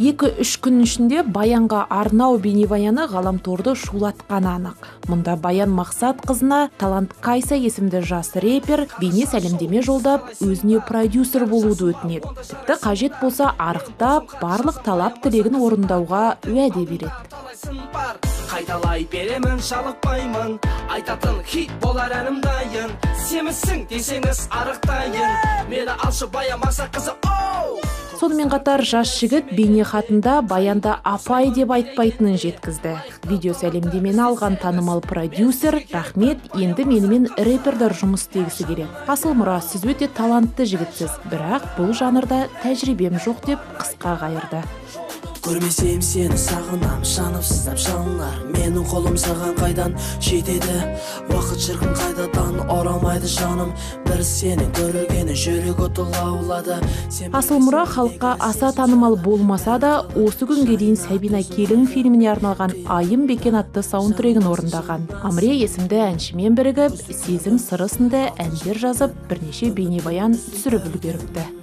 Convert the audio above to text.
эки үч күнүн ичинде баянга арнау бейнебаяны ғаламторды шуулатканы анық. Мында баян максат кызына талант кайса есімді жас рэпер бейне сәлемдеме жолдап өзіне продюсер болууду өтінет тіпті қажет болса арықтап барлық талап тілегін орындауға уәде берет қайталай беремін жалықпаймын. Айтатын хит болар әнім дайын. Семізсің десеңіз арықтайын. Мені алшы баян мақсат қызы сонымен қатар жас жігіт бейнехатында баянда апай деп айтпайтынын жеткізді. Видео сәлемдемені алған танымал продюсер рахмет енді менімен рэпердер жұмыс істегісі келеді. Асылмұра сіз өте талантты жігітсіз. Бірақ бұл жанрда тәжірибем жоқ деп қысқа қайырды. Көрмесем сені сағынам жанып сыздап жанар. Менің қолым саған қайдан жетеді? Уақыт шіркін қайтадан оралмайды жаным? Бір сені көргені жүрек оты лаулады асылмұра халыққа аса танымал болмаса да осы күнге дейін сәбина келін фильміне арналған айым бекен атты саундтрегін орындаған. амре есімді әншімен бірігіп сезім сыры сынды әндер жазып бірнеше бейнебаян түсіріп үлгеріпті.